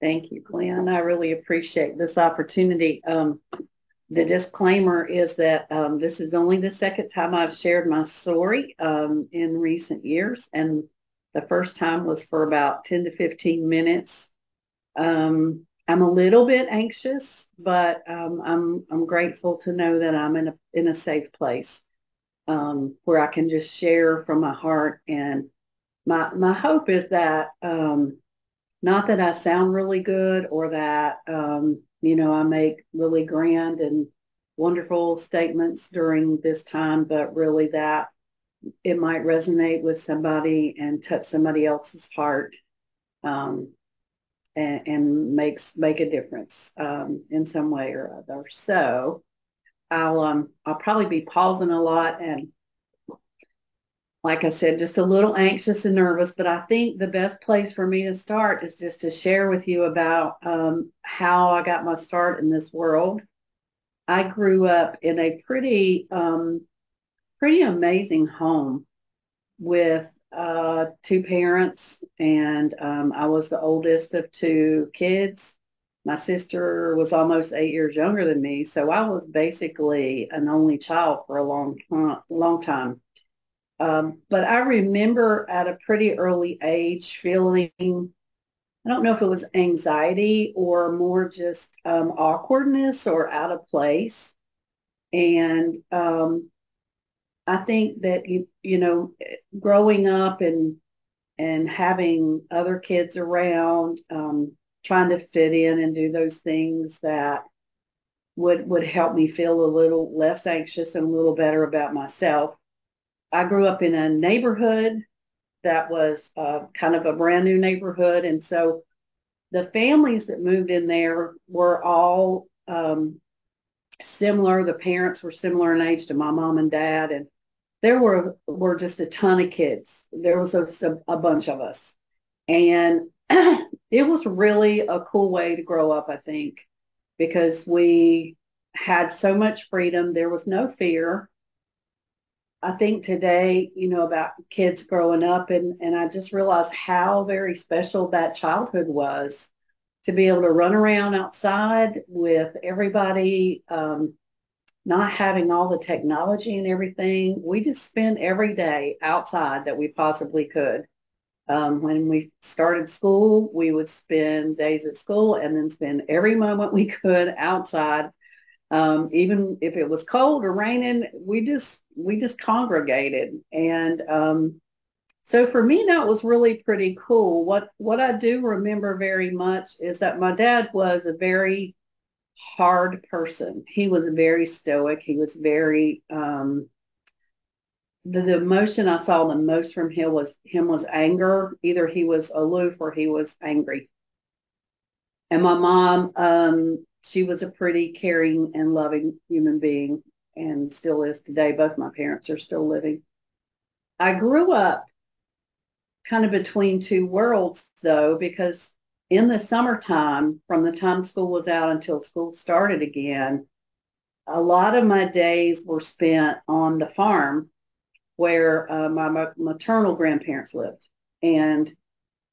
Thank you, Glenn. I really appreciate this opportunity. Um, the disclaimer is that um, this is only the second time I've shared my story um, in recent years, and the first time was for about 10 to 15 minutes. Um, I'm a little bit anxious, but um, I'm I'm grateful to know that I'm in a in a safe place um, where I can just share from my heart. And my my hope is that um, not that I sound really good or that you know, I make really grand and wonderful statements during this time, but really that it might resonate with somebody and touch somebody else's heart um, and, and, makes make a difference um, in some way or other. So I'll um, I'll probably be pausing a lot and like I said, just a little anxious and nervous, but I think the best place for me to start is just to share with you about um, how I got my start in this world. I grew up in a pretty, um, pretty amazing home with uh, two parents, and um, I was the oldest of two kids. My sister was almost eight years younger than me, so I was basically an only child for a long, long time um, but I remember at a pretty early age feeling, I don't know if it was anxiety or more just um, awkwardness or out of place. And um, I think that you you know, growing up and and having other kids around, um, trying to fit in and do those things that would would help me feel a little less anxious and a little better about myself. I grew up in a neighborhood that was uh, kind of a brand new neighborhood. And so the families that moved in there were all um, similar. The parents were similar in age to my mom and dad. And there were, were just a ton of kids. There was a, a bunch of us. And it was really a cool way to grow up, I think, because we had so much freedom. There was no fear. I think today, you know, about kids growing up, and, and I just realized how very special that childhood was to be able to run around outside with everybody, um, not having all the technology and everything. We just spent every day outside that we possibly could. Um, when we started school, we would spend days at school and then spend every moment we could outside. Um, even if it was cold or raining, we just we just congregated. And um, so for me that was really pretty cool. What what i do remember very much is that my dad was a very hard person. He was very stoic. He was very um, the, the emotion i saw the most from him was him was anger. Either he was aloof or he was angry. And my mom um, she was a pretty caring and loving human being and still is today. Both my parents are still living. I grew up kind of between two worlds though, because in the summertime, from the time school was out until school started again, a lot of my days were spent on the farm where uh, my maternal grandparents lived. And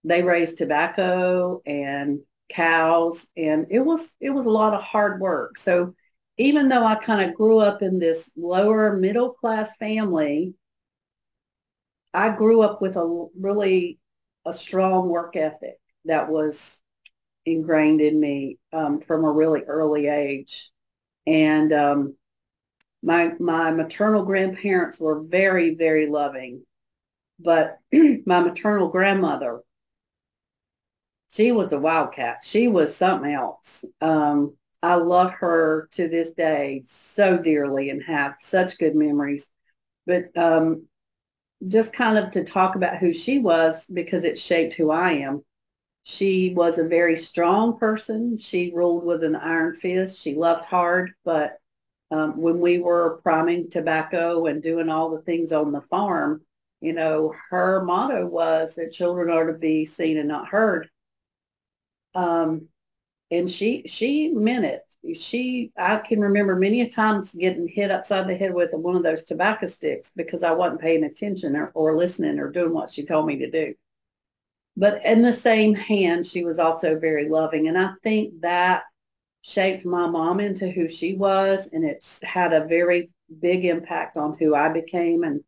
they raised tobacco and cows and it was it was a lot of hard work. So even though I kind of grew up in this lower middle class family, I grew up with a really a strong work ethic that was ingrained in me um, from a really early age. And um, my my maternal grandparents were very very loving, but my maternal grandmother, she was a wildcat. She was something else. Um, I love her to this day so dearly and have such good memories. But um, just kind of to talk about who she was because it shaped who I am. She was a very strong person. She ruled with an iron fist. She loved hard, but um, when we were priming tobacco and doing all the things on the farm, you know, her motto was that children are to be seen and not heard. Um, and she she meant it. She I can remember many a times getting hit upside the head with one of those tobacco sticks because I wasn't paying attention or, or listening or doing what she told me to do. but in the same hand, she was also very loving. And I think that shaped my mom into who she was, and it's had a very big impact on who I became and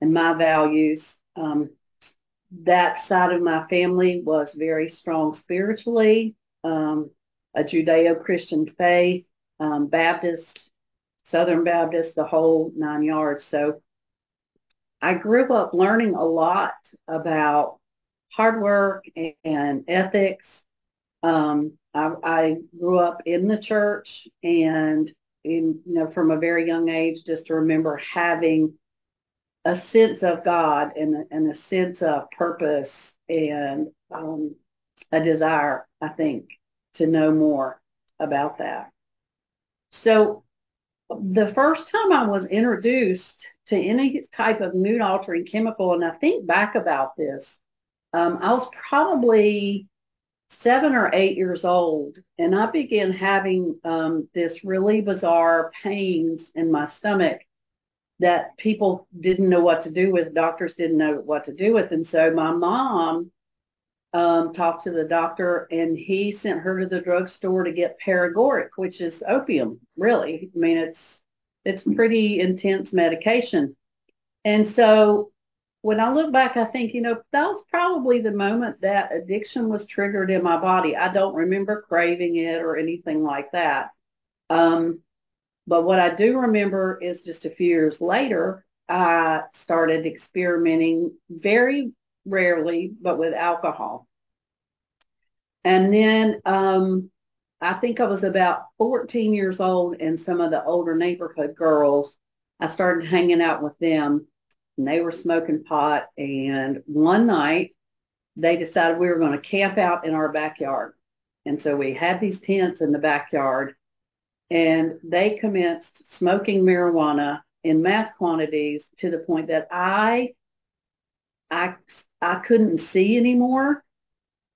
and my values. Um, that side of my family was very strong spiritually, um, a Judeo-Christian faith, um, Baptist, Southern Baptist, the whole nine yards. So I grew up learning a lot about hard work and, and ethics. Um, I, I grew up in the church and in, you know, from a very young age, just to remember having a sense of God and, and a sense of purpose and um, a desire, I think, to know more about that. So the first time I was introduced to any type of mood altering chemical, and I think back about this, um, I was probably seven or eight years old, and I began having um, this really bizarre pains in my stomach that people didn't know what to do with. Doctors didn't know what to do with. And so my mom um, talked to the doctor and he sent her to the drugstore to get paregoric, which is opium, really. I mean, it's, it's pretty intense medication. And so when I look back, I think, you know, that was probably the moment that addiction was triggered in my body. I don't remember craving it or anything like that. Um, but what I do remember is just a few years later, I started experimenting very rarely, but with alcohol. And then um, I think I was about 14 years old, and some of the older neighborhood girls, I started hanging out with them, and they were smoking pot. And one night, they decided we were going to camp out in our backyard. And so we had these tents in the backyard and they commenced smoking marijuana in mass quantities to the point that I I I couldn't see anymore.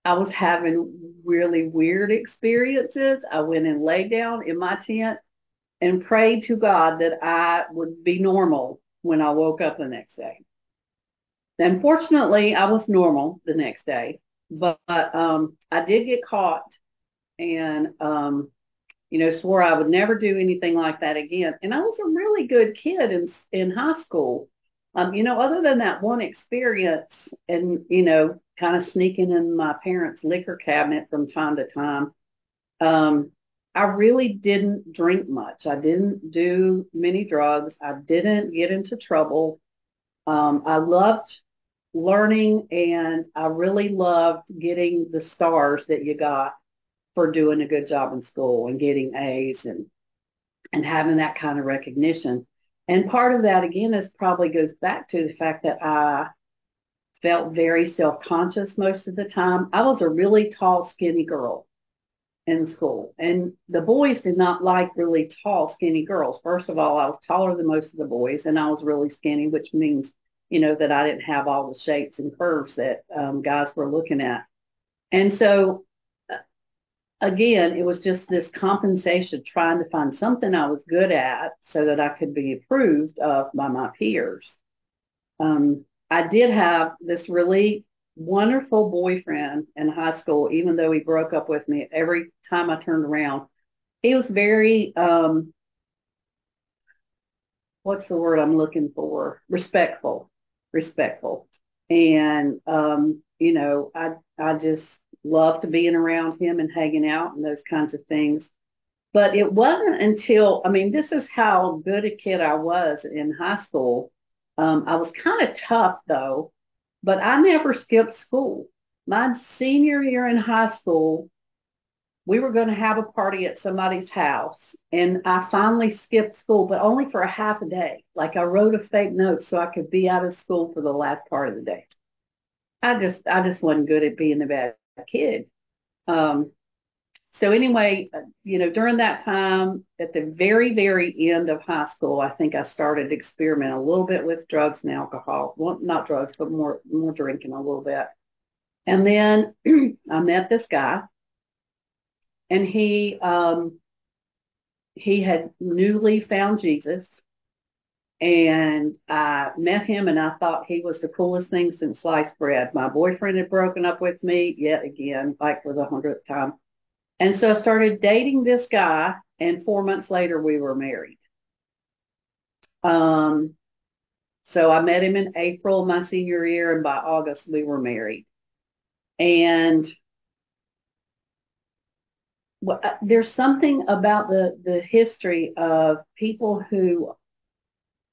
I was having really weird experiences. I went and lay down in my tent and prayed to God that I would be normal when I woke up the next day. Unfortunately, I was normal the next day, but um, I did get caught and um, you know, swore I would never do anything like that again. And I was a really good kid in in high school. Um, you know, other than that one experience and, you know, kind of sneaking in my parents' liquor cabinet from time to time, um, I really didn't drink much. I didn't do many drugs. I didn't get into trouble. Um, I loved learning and I really loved getting the stars that you got for doing a good job in school and getting A's and and having that kind of recognition. And part of that again is probably goes back to the fact that I felt very self-conscious most of the time. I was a really tall, skinny girl in school. And the boys did not like really tall, skinny girls. First of all, I was taller than most of the boys and I was really skinny, which means, you know, that I didn't have all the shapes and curves that um, guys were looking at. And so again, it was just this compensation, trying to find something I was good at so that I could be approved of by my peers. Um, I did have this really wonderful boyfriend in high school, even though he broke up with me every time I turned around. He was very, um, what's the word I'm looking for? Respectful, respectful. And, um, you know, I, I just loved being around him and hanging out and those kinds of things. But it wasn't until, I mean, this is how good a kid I was in high school. Um, I was kind of tough though, but I never skipped school. My senior year in high school, we were going to have a party at somebody's house and I finally skipped school, but only for a half a day. Like I wrote a fake note so I could be out of school for the last part of the day. I just, I just wasn't good at being a bad kid. Um, so anyway, you know, during that time, at the very, very end of high school, I think I started experimenting a little bit with drugs and alcohol. Well, not drugs, but more, more drinking a little bit. And then I met this guy, and he, um, he had newly found Jesus, and I met him and I thought he was the coolest thing since sliced bread. My boyfriend had broken up with me yet again, like for the hundredth time. And so I started dating this guy, and four months later we were married. Um, so I met him in April my senior year, and by August we were married. And well, uh, there's something about the the history of people who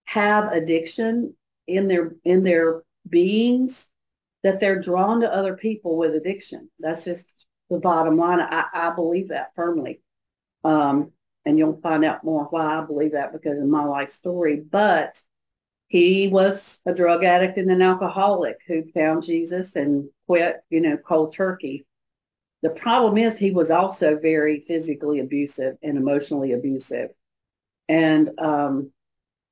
have addiction in their in their beings that they're drawn to other people with addiction. That's just the bottom line. I, I believe that firmly. Um, and you'll find out more why I believe that because of my life story. But he was a drug addict and an alcoholic who found Jesus and quit, you know, cold turkey. The problem is he was also very physically abusive and emotionally abusive. And um,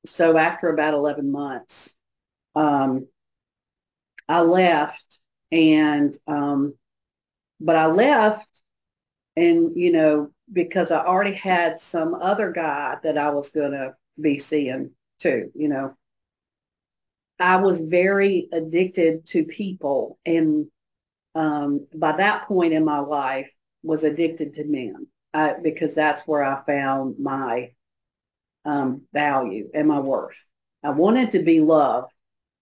so after about 11 months, um, I left and, um, but I left and, you know, because I already had some other guy that I was going to be seeing too, you know. I was very addicted to people and um, by that point in my life was addicted to men I, because that's where I found my um, value and my worth. I wanted to be loved,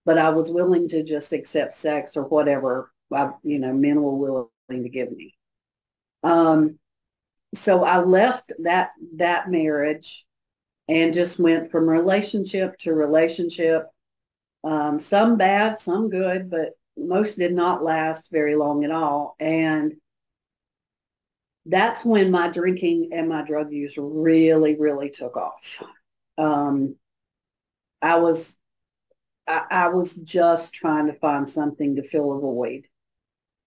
but I was willing to just accept sex or whatever I, you know men were willing to give me. Um, so I left that that marriage and just went from relationship to relationship. Um, some bad, some good, but most did not last very long at all. And that's when my drinking and my drug use really, really took off. Um, I was I, I was just trying to find something to fill a void.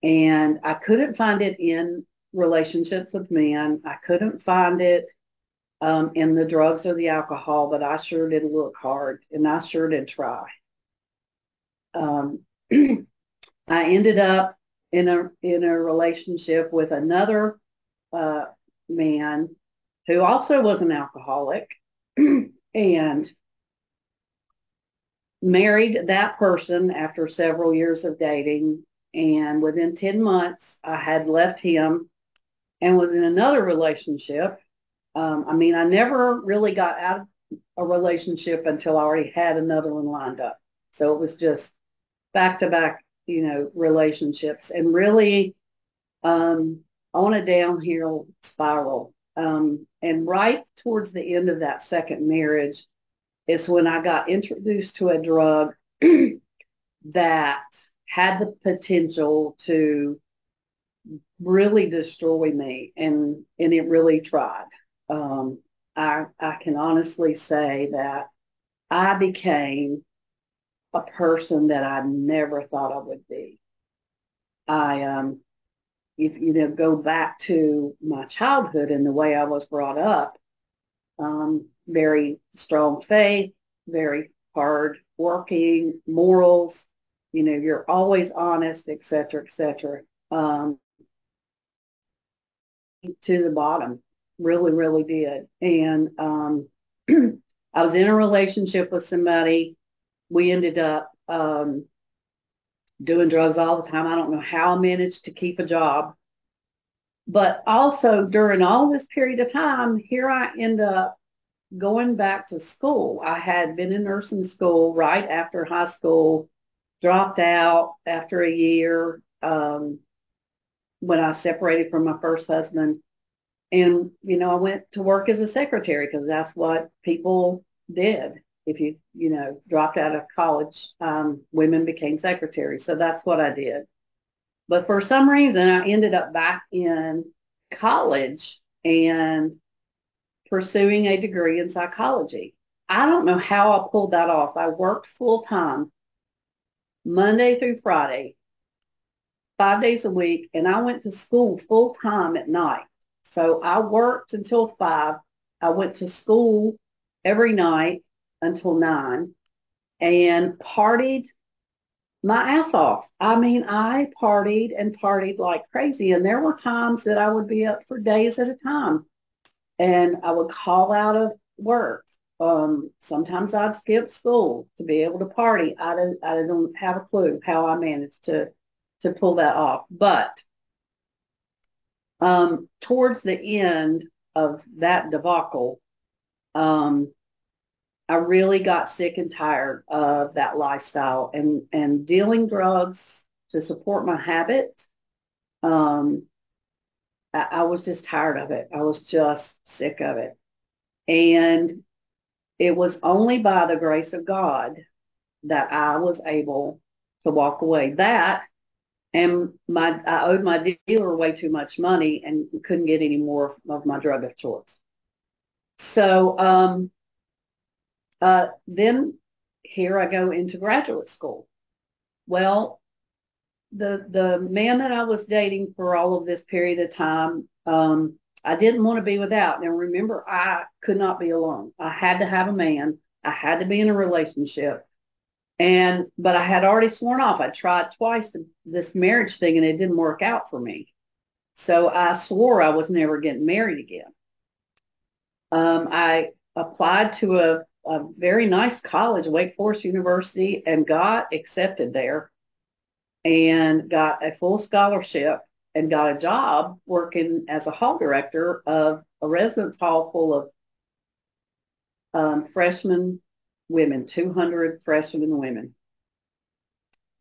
And I couldn't find it in relationships with men. I couldn't find it um, in the drugs or the alcohol, but I sure did look hard and I sure did try. Um, I ended up in a in a relationship with another uh, man who also was an alcoholic and married that person after several years of dating and within 10 months I had left him and was in another relationship. Um, I mean, I never really got out of a relationship until I already had another one lined up. So it was just back to back, you know, relationships and really um, on a downhill spiral. Um, and right towards the end of that second marriage is when I got introduced to a drug that had the potential to really destroy me and and it really tried um, I I can honestly say that I became a person that I never thought I would be. I um if you know go back to my childhood and the way I was brought up, um, very strong faith, very hard working, morals, you know, you're always honest, et cetera, et cetera. Um, to the bottom. Really, really did. And um, I was in a relationship with somebody. We ended up um, doing drugs all the time. I don't know how I managed to keep a job. But also during all this period of time, here I end up going back to school. I had been in nursing school right after high school, dropped out after a year, um, when I separated from my first husband. And, you know, I went to work as a secretary because that's what people did. If you, you know, dropped out of college, um, women became secretaries. So that's what I did. But for some reason, I ended up back in college and pursuing a degree in psychology. I don't know how I pulled that off. I worked full time Monday through Friday, five days a week, and I went to school full time at night. So I worked until five. I went to school every night until nine and partied my ass off. I mean, I partied and partied like crazy. And there were times that I would be up for days at a time and I would call out of work Um, sometimes I'd skip school to be able to party. I don't, I don't have a clue how I managed to, to pull that off. But um, towards the end of that debacle, um, I really got sick and tired of that lifestyle and, and dealing drugs to support my habits. Um, I, I was just tired of it. I was just sick of it. And it was only by the grace of God that I was able to walk away. That and my I owed my dealer way too much money and couldn't get any more of my drug of choice. So um, uh, then here I go into graduate school. Well, the the man that I was dating for all of this period of time, um, I didn't want to be without. Now remember, I could not be alone. I had to have a man. I had to be in a relationship. And but I had already sworn off. I tried twice this marriage thing and it didn't work out for me. So I swore I was never getting married again. Um, I applied to a, a very nice college, Wake Forest University, and got accepted there and got a full scholarship and got a job working as a hall director of a residence hall full of um, freshmen women, 200 freshmen women.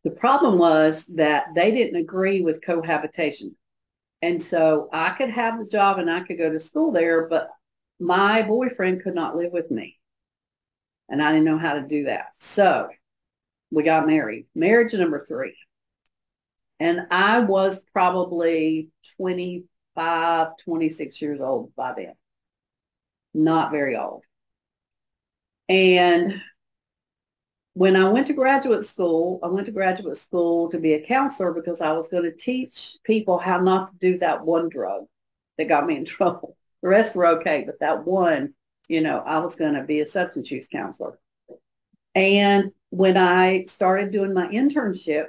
The problem was that they didn't agree with cohabitation. And so I could have the job and I could go to school there, but my boyfriend could not live with me. And I didn't know how to do that. So we got married. Marriage number three. And I was probably 25, 26 years old by then. Not very old. And when I went to graduate school, I went to graduate school to be a counselor because I was going to teach people how not to do that one drug that got me in trouble. The rest were okay, but that one, you know, I was going to be a substance use counselor. And when I started doing my internship,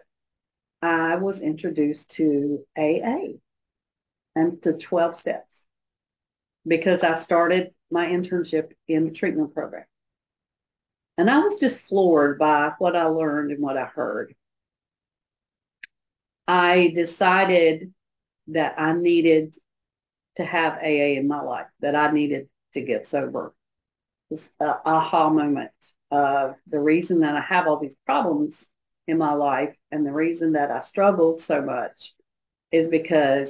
I was introduced to AA and to 12 steps because I started my internship in the treatment program. And I was just floored by what I learned and what I heard. I decided that I needed to have AA in my life, that I needed to get sober. This uh, aha moment of the reason that I have all these problems in my life and the reason that I struggled so much is because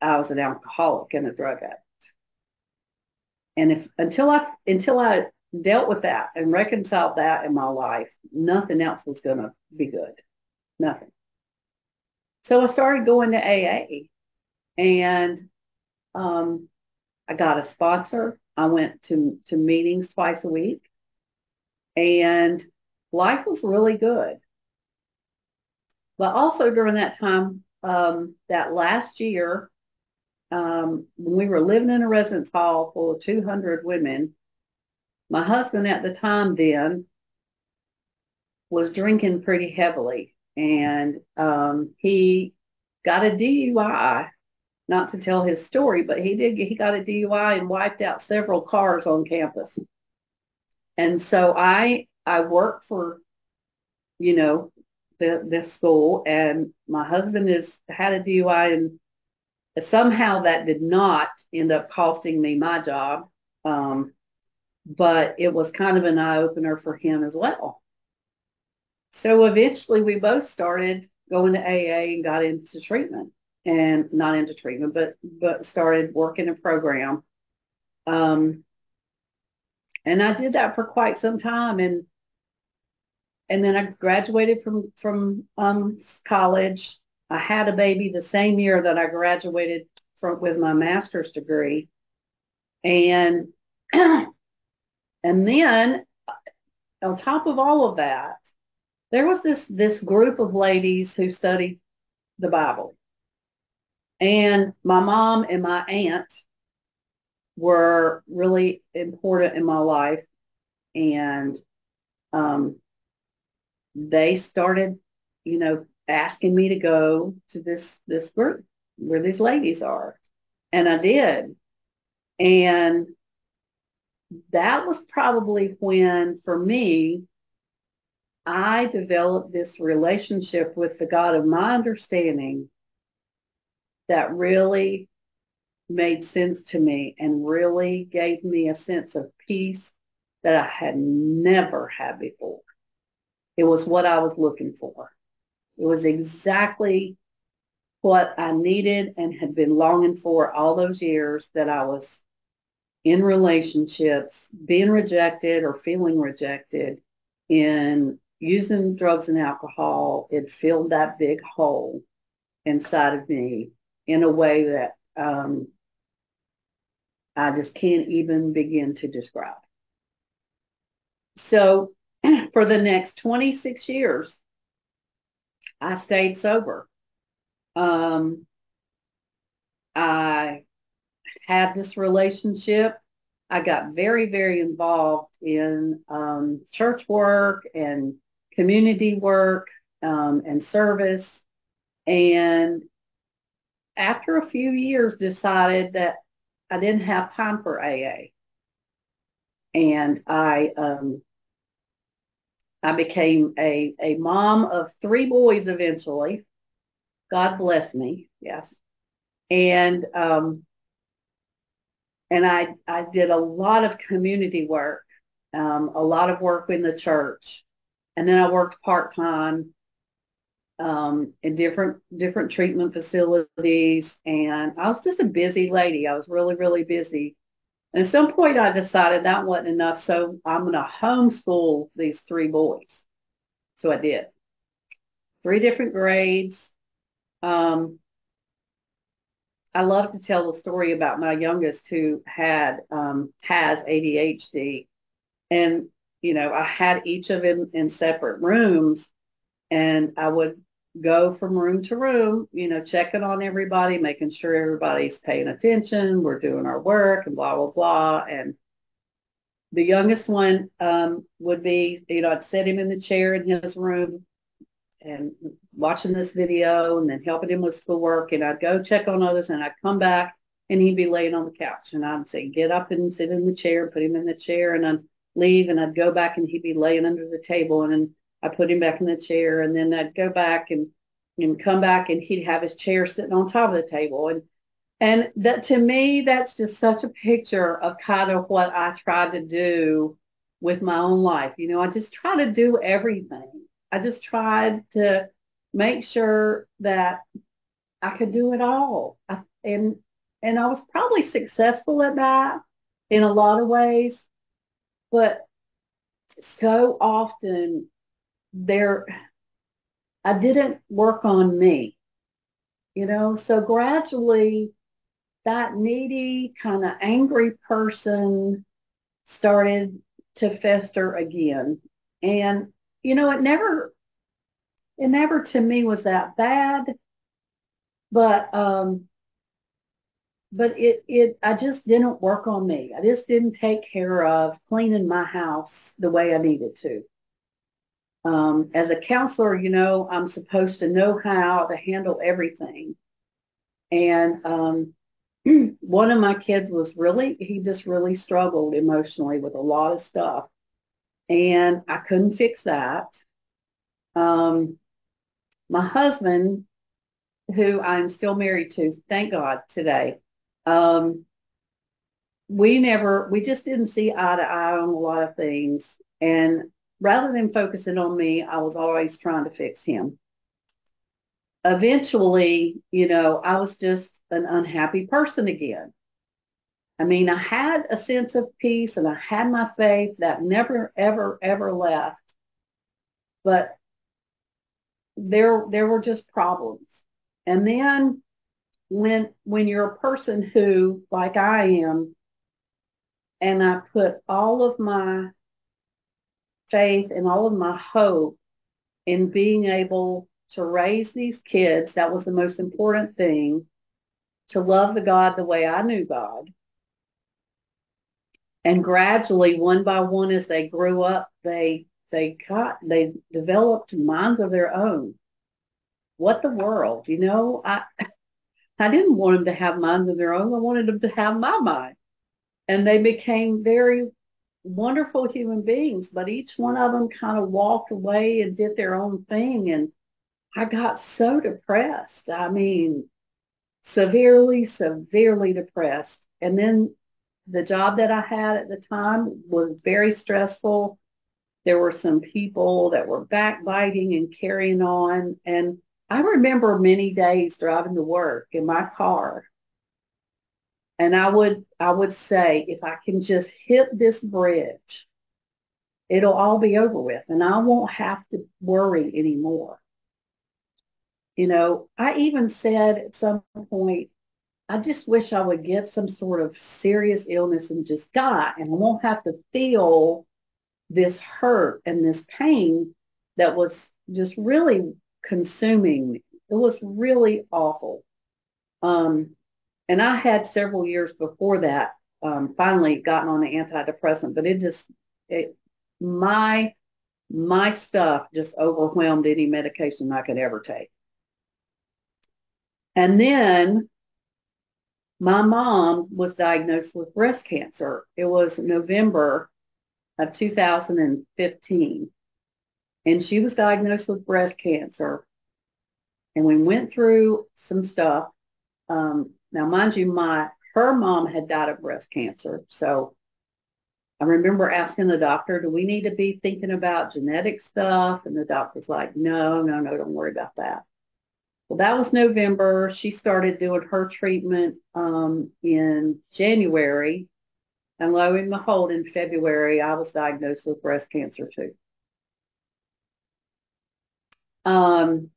I was an alcoholic and a drug addict. And if until I until I dealt with that and reconciled that in my life, nothing else was going to be good. Nothing. So I started going to AA and um, I got a sponsor. I went to, to meetings twice a week and life was really good. But also during that time, um, that last year, um, when we were living in a residence hall full of 200 women, my husband at the time then was drinking pretty heavily and um, he got a DUI. Not to tell his story, but he did. He got a DUI and wiped out several cars on campus. And so I I worked for, you know, the the school, and my husband has had a DUI, and somehow that did not end up costing me my job. Um, but it was kind of an eye opener for him as well. So eventually we both started going to AA and got into treatment and not into treatment, but, but started working a program. Um, and I did that for quite some time. And, and then I graduated from, from, um, college. I had a baby the same year that I graduated from, with my master's degree. And And then on top of all of that, there was this this group of ladies who studied the Bible. And my mom and my aunt were really important in my life. And um, they started, you know, asking me to go to this this group where these ladies are. And I did. And that was probably when, for me, I developed this relationship with the God of my understanding that really made sense to me and really gave me a sense of peace that I had never had before. It was what I was looking for. It was exactly what I needed and had been longing for all those years that I was in relationships, being rejected or feeling rejected, in using drugs and alcohol. It filled that big hole inside of me in a way that um, I just can't even begin to describe. So, for the next 26 years, I stayed sober. Um, I had this relationship. I got very, very involved in um, church work and community work um, and service. And after a few years, decided that I didn't have time for AA. And I um, I became a, a mom of three boys eventually. God bless me, yes. And um, and I I did a lot of community work, um, a lot of work in the church, and then I worked part time um, in different different treatment facilities, and I was just a busy lady. I was really really busy. And at some point, I decided that wasn't enough, so I'm going to homeschool these three boys. So I did. Three different grades. Um, I love to tell the story about my youngest who had um, has ADHD, and you know I had each of them in separate rooms, and I would go from room to room, you know, checking on everybody, making sure everybody's paying attention, we're doing our work, and blah blah blah. And the youngest one um, would be, you know, I'd set him in the chair in his room, and watching this video and then helping him with schoolwork. And I'd go check on others and I'd come back and he'd be laying on the couch. And I'd say, get up and sit in the chair, put him in the chair and I'd leave and I'd go back and he'd be laying under the table. And then I put him back in the chair and then I'd go back and and come back and he'd have his chair sitting on top of the table and and that to me that's just such a picture of kind of what I try to do with my own life. You know, I just try to do everything I just tried to make sure that I could do it all. I, and and I was probably successful at that in a lot of ways, but so often there I didn't work on me. You know, so gradually that needy, kind of angry person started to fester again. And you know, it never, it never to me was that bad, but, um, but it, it, I just didn't work on me. I just didn't take care of cleaning my house the way I needed to. Um, as a counselor, you know, I'm supposed to know how to handle everything. And um, one of my kids was really, he just really struggled emotionally with a lot of stuff and I couldn't fix that. Um, my husband, who I'm still married to, thank God today, um, we never, we just didn't see eye to eye on a lot of things. And rather than focusing on me, I was always trying to fix him. Eventually, you know, I was just an unhappy person again. I mean, I had a sense of peace and I had my faith that never, ever, ever left. But there, there were just problems. And then when, when you're a person who, like I am, and I put all of my faith and all of my hope in being able to raise these kids, that was the most important thing, to love the God the way I knew God. And gradually one by one as they grew up they they got they developed minds of their own. What the world you know? I i didn't want them to have minds of their own. I wanted them to have my mind. And they became very wonderful human beings, but each one of them kind of walked away and did their own thing. And I got so depressed. I mean, severely, severely depressed. And then the job that I had at the time was very stressful. There were some people that were backbiting and carrying on. And I remember many days driving to work in my car. And I would I would say if I can just hit this bridge, it'll all be over with and I won't have to worry anymore. You know, I even said at some point, I just wish I would get some sort of serious illness and just die, and I won't have to feel this hurt and this pain that was just really consuming me. It was really awful. Um, and I had several years before that um, finally gotten on the antidepressant, but it just it my my stuff just overwhelmed any medication I could ever take. And then my mom was diagnosed with breast cancer. It was November of 2015. And she was diagnosed with breast cancer. And we went through some stuff. Um, now, mind you, my her mom had died of breast cancer. So I remember asking the doctor, do we need to be thinking about genetic stuff? And the doctor's like, no, no, no, don't worry about that. Well, that was November. She started doing her treatment um, in January. And lo and behold, in February, I was diagnosed with breast cancer too. Um,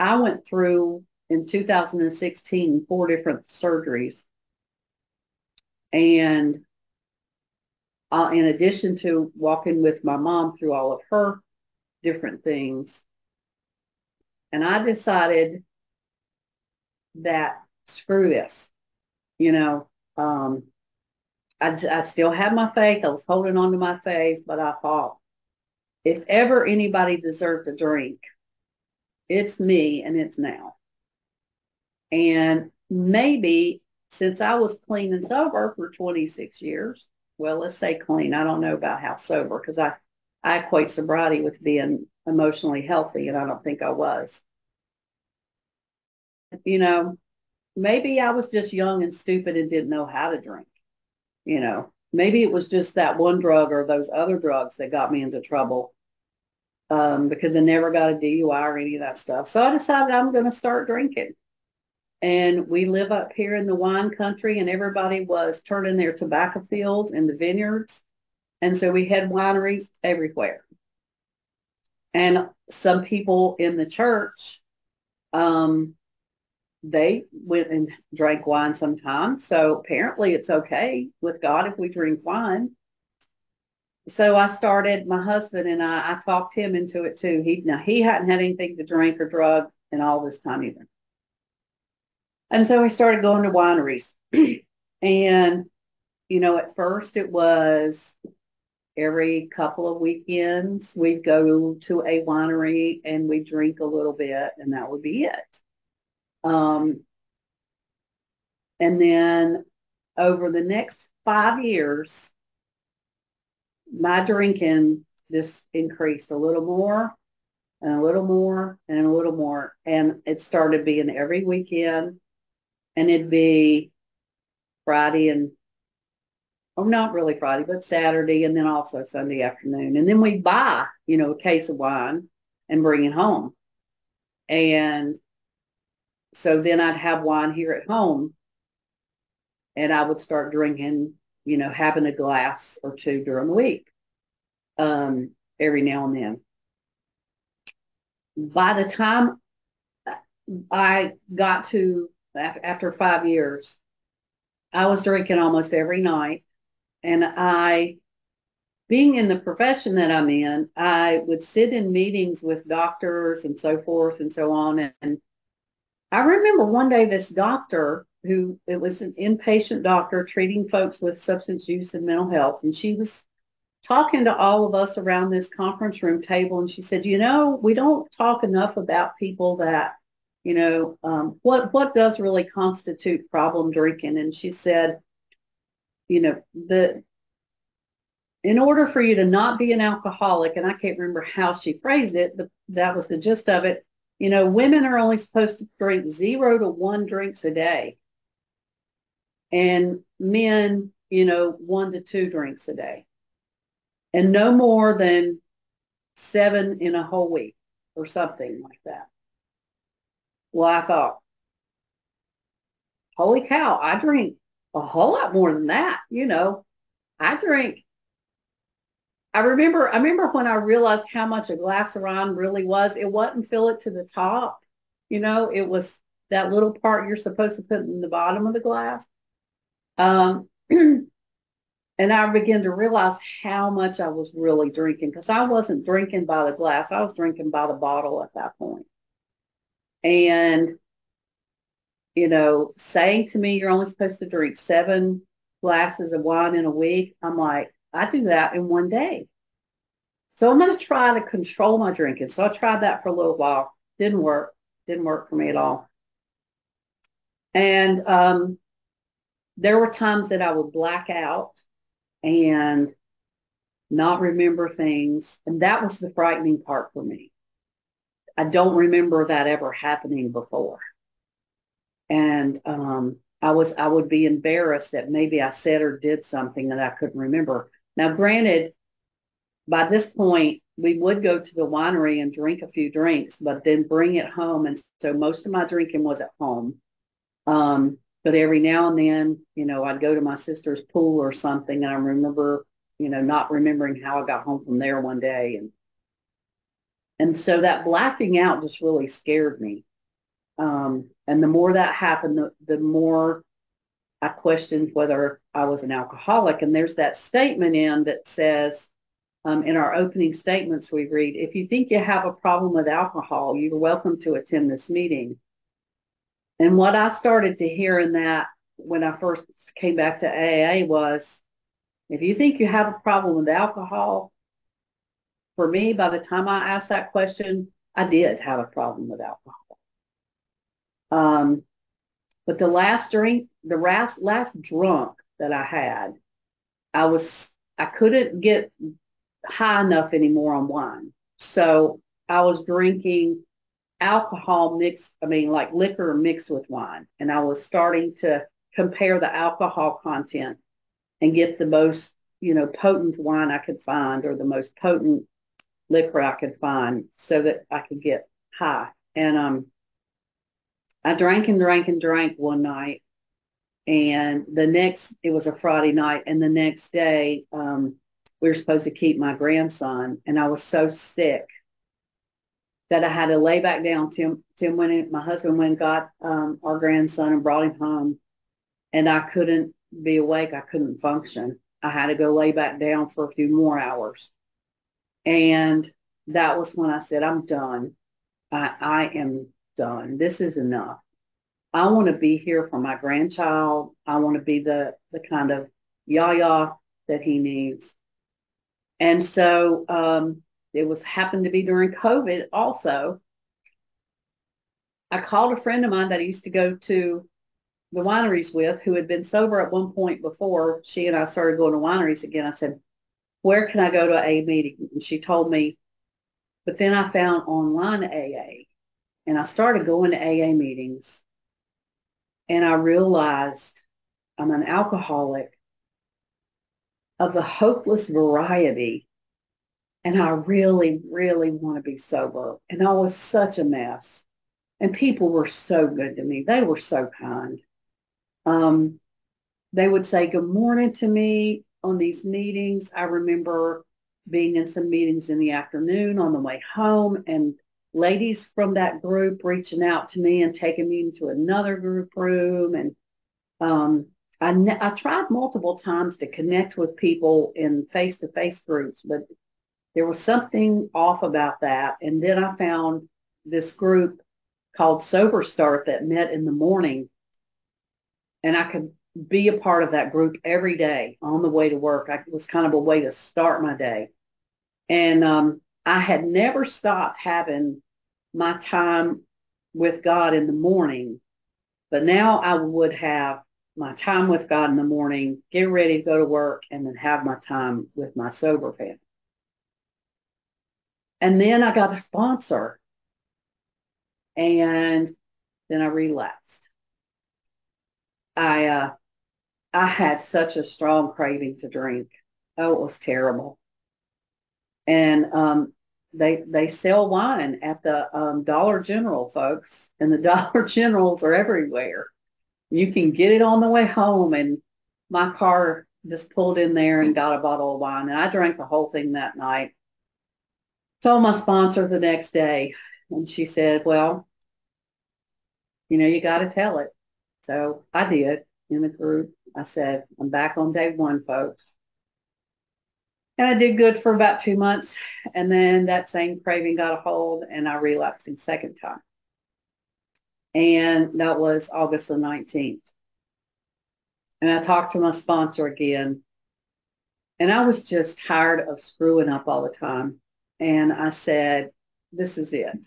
I went through in 2016 four different surgeries. And uh, in addition to walking with my mom through all of her different things, and I decided that screw this, you know, um, I, I still have my faith. I was holding on to my faith, but I thought if ever anybody deserved a drink, it's me and it's now. And maybe since I was clean and sober for 26 years, well, let's say clean. I don't know about how sober because I, I equate sobriety with being emotionally healthy, and I don't think I was. You know, maybe I was just young and stupid and didn't know how to drink. You know, maybe it was just that one drug or those other drugs that got me into trouble um, because I never got a DUI or any of that stuff. So I decided I'm going to start drinking. And we live up here in the wine country, and everybody was turning their tobacco fields in the vineyards. And so we had wineries everywhere. And some people in the church, um, they went and drank wine sometimes. So apparently it's okay with God if we drink wine. So I started, my husband and I, I talked him into it too. He now he hadn't had anything to drink or drug in all this time either. And so we started going to wineries. and, you know, at first it was every couple of weekends we'd go to a winery and we'd drink a little bit and that would be it. Um, and then over the next five years, my drinking just increased a little more and a little more and a little more. And it started being every weekend and it'd be Friday and oh not really Friday, but Saturday and then also Sunday afternoon. And then we'd buy, you know, a case of wine and bring it home. And so then I'd have wine here at home and I would start drinking, you know, having a glass or two during the week, um, every now and then. By the time I got to after five years, I was drinking almost every night. And I, being in the profession that I'm in, I would sit in meetings with doctors and so forth and so on. And I remember one day this doctor who, it was an inpatient doctor treating folks with substance use and mental health. And she was talking to all of us around this conference room table. And she said, you know, we don't talk enough about people that you know, um, what what does really constitute problem drinking? And she said, you know, the in order for you to not be an alcoholic, and I can't remember how she phrased it, but that was the gist of it. You know, women are only supposed to drink zero to one drinks a day, and men, you know, one to two drinks a day, and no more than seven in a whole week or something like that. Well, I thought, holy cow, I drink a whole lot more than that. You know, I drink. I remember, I remember when I realized how much a glass of wine really was. It wasn't fill it to the top. You know, it was that little part you're supposed to put in the bottom of the glass. Um, and I began to realize how much I was really drinking because I wasn't drinking by the glass. I was drinking by the bottle at that point. And you know, saying to me you're only supposed to drink seven glasses of wine in a week, I'm like, I do that in one day. So I'm going to try to control my drinking. So I tried that for a little while. Didn't work. Didn't work for me at all. And um, there were times that I would black out and not remember things. And that was the frightening part for me. I don't remember that ever happening before and um, I was I would be embarrassed that maybe I said or did something that I couldn't remember. Now, granted, by this point we would go to the winery and drink a few drinks, but then bring it home, and so most of my drinking was at home. Um, but every now and then, you know, I'd go to my sister's pool or something, and I remember, you know, not remembering how I got home from there one day, and and so that blacking out just really scared me. Um, and the more that happened, the, the more I questioned whether I was an alcoholic. And there's that statement in that says, um, in our opening statements, we read, if you think you have a problem with alcohol, you're welcome to attend this meeting. And what I started to hear in that when I first came back to AA was, if you think you have a problem with alcohol, for me, by the time I asked that question, I did have a problem with alcohol. Um, but the last drink, the last last drunk that I had, I was I couldn't get high enough anymore on wine, so I was drinking alcohol mixed. I mean, like liquor mixed with wine, and I was starting to compare the alcohol content and get the most you know potent wine I could find or the most potent liquor I could find so that I could get high. And um I drank and drank and drank one night, and the next it was a Friday night, and the next day um, we were supposed to keep my grandson, and I was so sick that I had to lay back down. Tim Tim went in, my husband went and got um, our grandson and brought him home, and I couldn't be awake. I couldn't function. I had to go lay back down for a few more hours, and that was when I said, "I'm done. I, I am done. This is enough. I want to be here for my grandchild. I want to be the the kind of yaya that he needs. And so um, it was happened to be during COVID also. I called a friend of mine that I used to go to the wineries with who had been sober at one point before she and I started going to wineries again. I said, Where can I go to a meeting? And she told me, but then I found online AA. And I started going to AA meetings and I realized I'm an alcoholic of the hopeless variety. And I really, really want to be sober. And I was such a mess. And people were so good to me. They were so kind. Um, they would say good morning to me on these meetings. I remember being in some meetings in the afternoon on the way home and ladies from that group reaching out to me and taking me into another group room. And um, I, I tried multiple times to connect with people in face to face groups, but there was something off about that. And then I found this group called Sober Start that met in the morning. And I could be a part of that group every day on the way to work. I, it was kind of a way to start my day. And um, I had never stopped having my time with God in the morning, but now I would have my time with God in the morning, get ready to go to work, and then have my time with my sober family. And then I got a sponsor, and then I relapsed. I uh, I had such a strong craving to drink. Oh, it was terrible. And um, they they sell wine at the um, Dollar General, folks, and the Dollar Generals are everywhere. You can get it on the way home, and my car just pulled in there and got a bottle of wine, and I drank the whole thing that night. Told my sponsor the next day, and she said, "Well, you know, you got to tell it." So I did in the group. I said, "I'm back on day one, folks." And I did good for about two months. And then that same craving got a hold and I relapsed a second time. And that was August the 19th. And I talked to my sponsor again. And I was just tired of screwing up all the time. And I said, this is it.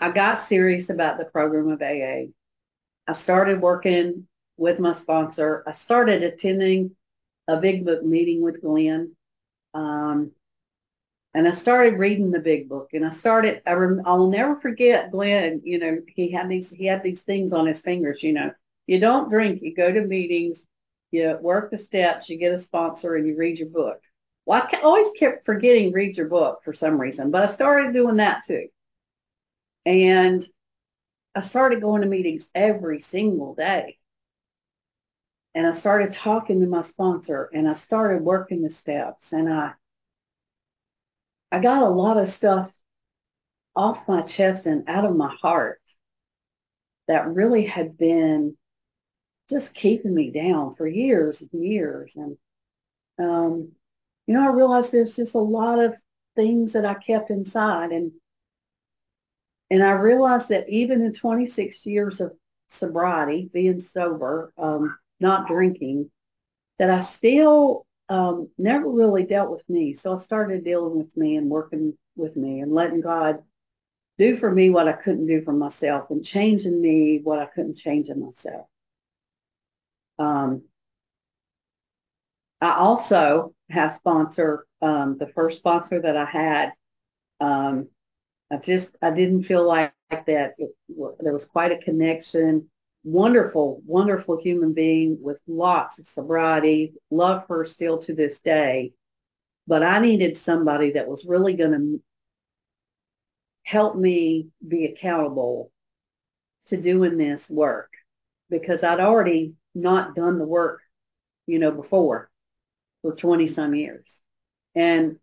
I got serious about the program of AA. I started working with my sponsor. I started attending a big book meeting with Glenn. Um, and I started reading the big book and I started, I rem, I will never forget Glenn, you know, he had these, he had these things on his fingers, you know, you don't drink, you go to meetings, you work the steps, you get a sponsor and you read your book. Well, I always kept forgetting read your book for some reason, but I started doing that too. And I started going to meetings every single day and I started talking to my sponsor and I started working the steps and I I got a lot of stuff off my chest and out of my heart that really had been just keeping me down for years and years and um, you know I realized there's just a lot of things that I kept inside and and I realized that even in 26 years of sobriety, being sober, um, not drinking, that I still um, never really dealt with me. So I started dealing with me and working with me and letting God do for me what I couldn't do for myself and changing me what I couldn't change in myself. Um, I also have sponsor, um, the first sponsor that I had, um, I just, I didn't feel like, like that. It, there was quite a connection wonderful, wonderful human being with lots of sobriety. Love her still to this day. But I needed somebody that was really going to help me be accountable to doing this work because I'd already not done the work, you know, before for 20 some years. And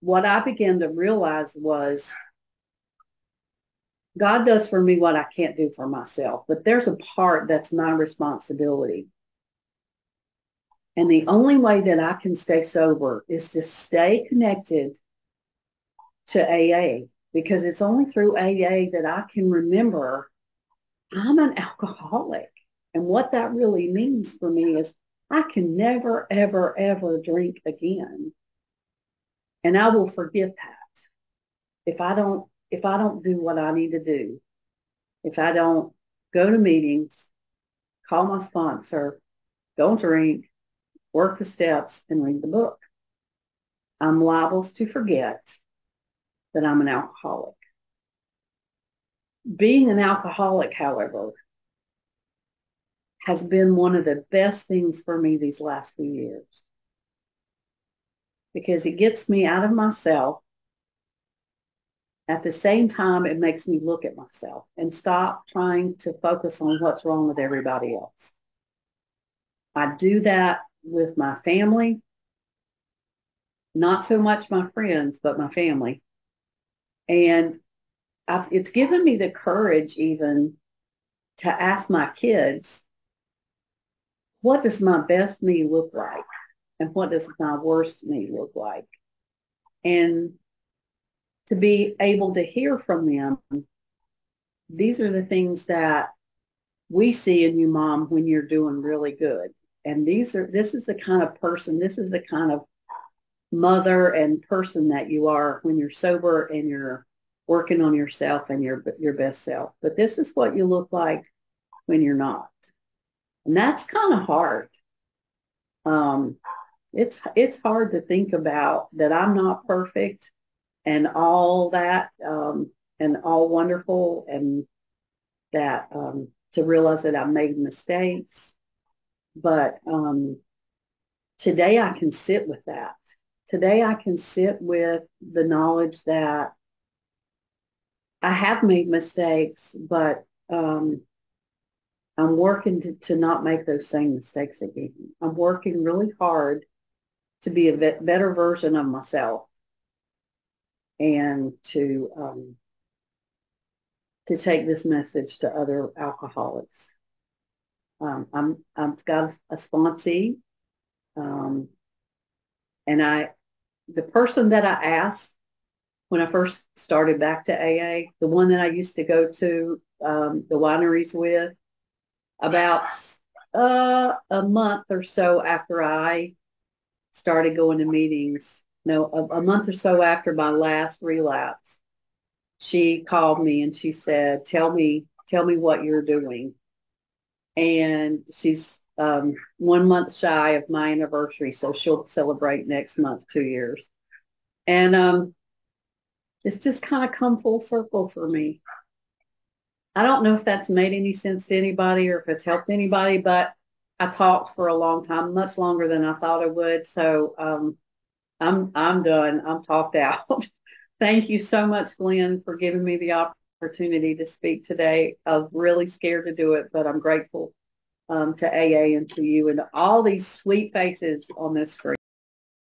what I began to realize was God does for me what I can't do for myself, but there's a part that's my responsibility. And the only way that I can stay sober is to stay connected to AA because it's only through AA that I can remember I'm an alcoholic. And what that really means for me is I can never, ever, ever drink again. And I will forget that if I don't if I don't do what I need to do, if I don't go to meetings, call my sponsor, don't drink, work the steps, and read the book, I'm liable to forget that I'm an alcoholic. Being an alcoholic, however, has been one of the best things for me these last few years because it gets me out of myself at the same time, it makes me look at myself and stop trying to focus on what's wrong with everybody else. I do that with my family, not so much my friends, but my family. And I've, it's given me the courage even to ask my kids, what does my best me look like? And what does my worst me look like? And to be able to hear from them. These are the things that we see in you, mom, when you're doing really good. And these are this is the kind of person, this is the kind of mother and person that you are when you're sober and you're working on yourself and your your best self. But this is what you look like when you're not. And that's kind of hard. Um, it's it's hard to think about that I'm not perfect and all that um, and all wonderful and that um, to realize that I made mistakes. But um, today I can sit with that. Today I can sit with the knowledge that I have made mistakes, but um, I'm working to, to not make those same mistakes again. I'm working really hard to be a better version of myself and to um, to take this message to other alcoholics. Um, I'm I've got a sponsee, um, and I the person that I asked when I first started back to AA, the one that I used to go to um, the wineries with, about uh, a month or so after I started going to meetings, no, a, a month or so after my last relapse, she called me and she said, "Tell me, tell me what you're doing." And she's um, one month shy of my anniversary, so she'll celebrate next month two years. And um, it's just kind of come full circle for me. I don't know if that's made any sense to anybody or if it's helped anybody, but I talked for a long time, much longer than I thought I would. So um, I'm I'm done. I'm talked out. Thank you so much, Glenn, for giving me the opportunity to speak today. I was really scared to do it, but I'm grateful um, to AA and to you and all these sweet faces on this screen.